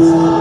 Jesus.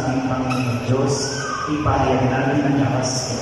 ating Panginoon Diyos, ipahayag namin ang lakas ko.